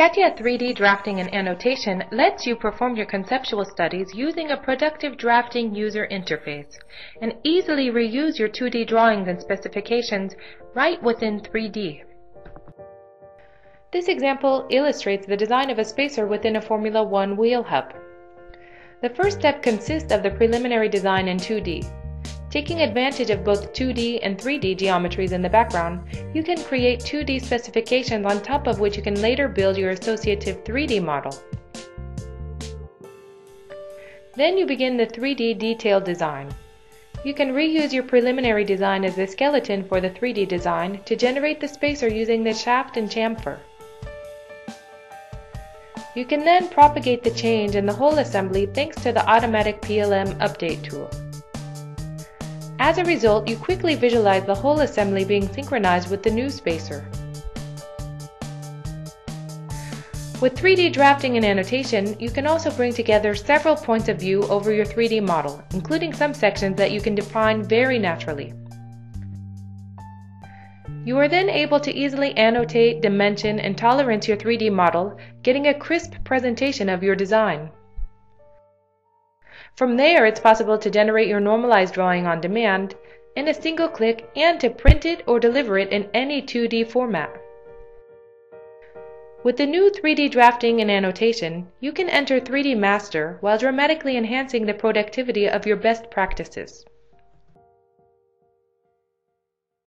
CATIA 3D Drafting and Annotation lets you perform your conceptual studies using a productive drafting user interface and easily reuse your 2D drawings and specifications right within 3D. This example illustrates the design of a spacer within a Formula One wheel hub. The first step consists of the preliminary design in 2D. Taking advantage of both 2D and 3D geometries in the background, you can create 2D specifications on top of which you can later build your associative 3D model. Then you begin the 3D detailed design. You can reuse your preliminary design as the skeleton for the 3D design to generate the spacer using the shaft and chamfer. You can then propagate the change in the whole assembly thanks to the automatic PLM update tool. As a result, you quickly visualize the whole assembly being synchronized with the new spacer. With 3D drafting and annotation, you can also bring together several points of view over your 3D model, including some sections that you can define very naturally. You are then able to easily annotate, dimension, and tolerance your 3D model, getting a crisp presentation of your design. From there, it's possible to generate your normalized drawing on demand in a single click and to print it or deliver it in any 2D format. With the new 3D drafting and annotation, you can enter 3D Master while dramatically enhancing the productivity of your best practices.